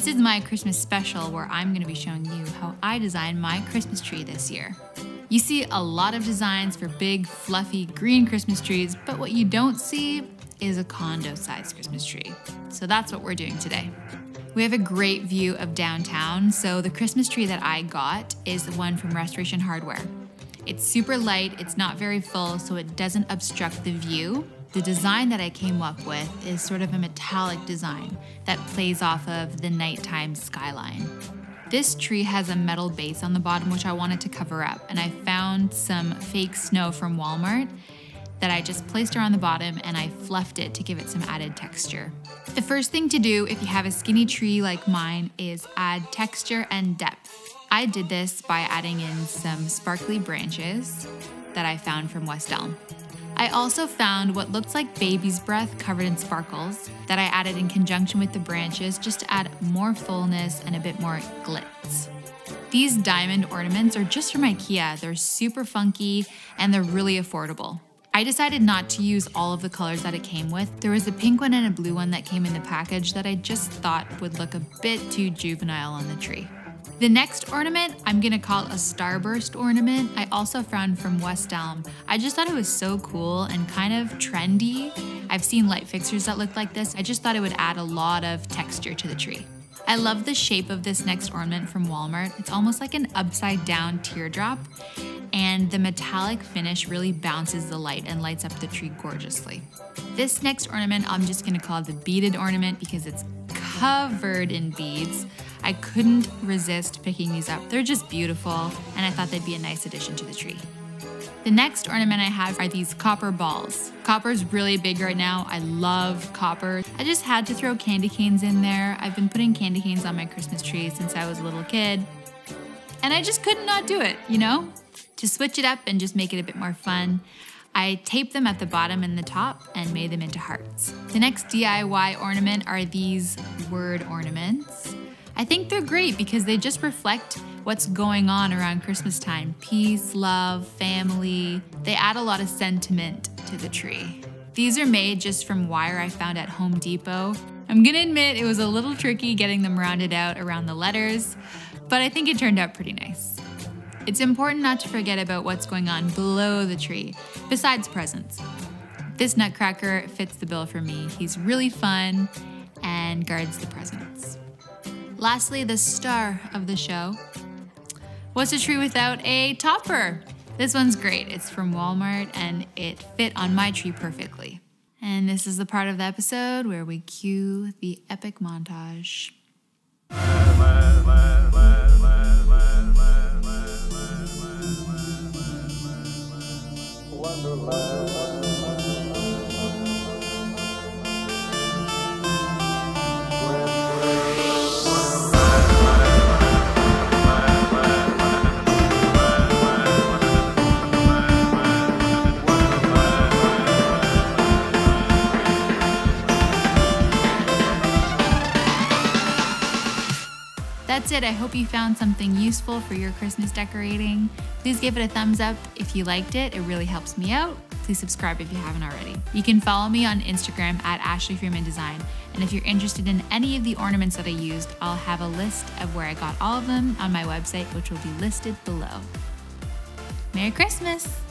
This is my Christmas special where I'm going to be showing you how I designed my Christmas tree this year. You see a lot of designs for big, fluffy green Christmas trees, but what you don't see is a condo sized Christmas tree. So that's what we're doing today. We have a great view of downtown, so the Christmas tree that I got is the one from Restoration Hardware. It's super light, it's not very full, so it doesn't obstruct the view. The design that I came up with is sort of a metallic design that plays off of the nighttime skyline. This tree has a metal base on the bottom, which I wanted to cover up, and I found some fake snow from Walmart that I just placed around the bottom and I fluffed it to give it some added texture. The first thing to do if you have a skinny tree like mine is add texture and depth. I did this by adding in some sparkly branches that I found from West Elm. I also found what looked like baby's breath covered in sparkles that I added in conjunction with the branches just to add more fullness and a bit more glitz. These diamond ornaments are just from IKEA. They're super funky and they're really affordable. I decided not to use all of the colors that it came with. There was a pink one and a blue one that came in the package that I just thought would look a bit too juvenile on the tree. The next ornament, I'm gonna call a starburst ornament. I also found from West Elm. I just thought it was so cool and kind of trendy. I've seen light fixtures that look like this. I just thought it would add a lot of texture to the tree. I love the shape of this next ornament from Walmart. It's almost like an upside down teardrop and the metallic finish really bounces the light and lights up the tree gorgeously. This next ornament I'm just gonna call the beaded ornament because it's covered in beads. I couldn't resist picking these up. They're just beautiful and I thought they'd be a nice addition to the tree. The next ornament I have are these copper balls. Copper's really big right now. I love copper. I just had to throw candy canes in there. I've been putting candy canes on my Christmas tree since I was a little kid. And I just could not not do it, you know? To switch it up and just make it a bit more fun, I taped them at the bottom and the top and made them into hearts. The next DIY ornament are these word ornaments. I think they're great because they just reflect what's going on around Christmas time peace, love, family. They add a lot of sentiment to the tree. These are made just from wire I found at Home Depot. I'm gonna admit it was a little tricky getting them rounded out around the letters, but I think it turned out pretty nice. It's important not to forget about what's going on below the tree, besides presents. This nutcracker fits the bill for me. He's really fun and guards the presents. Lastly, the star of the show. What's a tree without a topper? This one's great. It's from Walmart and it fit on my tree perfectly. And this is the part of the episode where we cue the epic montage. Wonderland. That's it. I hope you found something useful for your Christmas decorating. Please give it a thumbs up if you liked it. It really helps me out. Please subscribe if you haven't already. You can follow me on Instagram at Ashley Freeman Design. And if you're interested in any of the ornaments that I used, I'll have a list of where I got all of them on my website, which will be listed below. Merry Christmas!